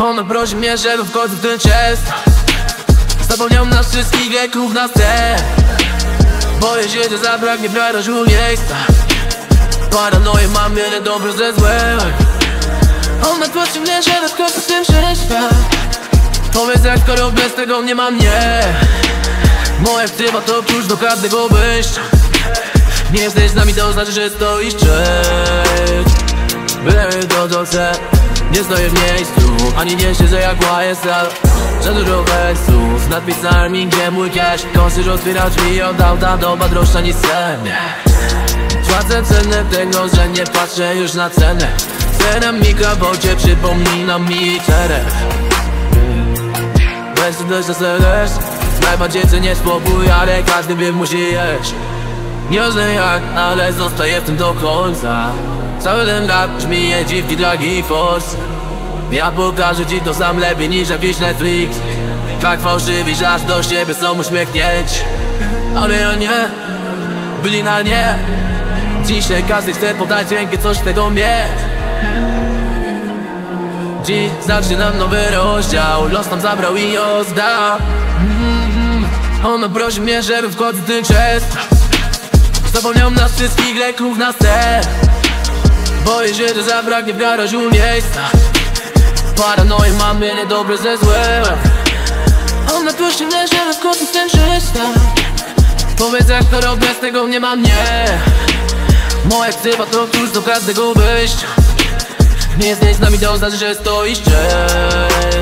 Ona prosi mnie, żeby w końcu ten chest Zapomniał nas wszystkich leków na sen Boję się, że zabraknie w garażu miejsca. Paranoję mam jeden dobry ze złym Ona prosi mnie, żeby w końcu w tym trzeźwa Powiedz jak skoro bez tego nie ma mnie. Moja ksywa to klucz do każdego wyjścia. Nie jesteś z nami to znaczy, że stoisz cześć Bylemy to co chcę Nie stoję w miejscu Ani nie siedzę jak YSL Za dużo wersów Z nadpisami gdzie mój cash Kąsy otwiera drzwi od auta Doba droższa niż sen Płacę cenę tego, że nie patrzę już na cenę. Ceramika w ocie przypomina mi literę Weź to też serdeż Najbardziej cenię spokój, ale każdy wie musi jeść Nie wiem jak, ale zostaję w tym do końca. Cały ten rap brzmi dziwki dragi force Ja pokażę ci to sam lepiej niż jakiś Netflix. Tak fałszywi, że aż do siebie są uśmiechnięci. Ale ja nie, byli na nie. Dzisiaj każdy chce podać rękę, coś tego mieć. Dziś zaczynam nowy rozdział. Los nam zabrał i ozda mm, Ona prosi mnie, żeby w końcu ten chest Zapomniał nas wszystkich leków na sen Boję się, że zabraknie w garażu miejsca. Paranoję mam mnie dobre ze złem. Ona prosi mnie, żeby w końcu ten chest Powiedz jak to robię, z tego nie ma mnie. Moja ksywa to klucz do każdego wyjścia. Nie jesteś z nami, to znaczy, że stoisz cześć